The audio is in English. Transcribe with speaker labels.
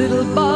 Speaker 1: little boy.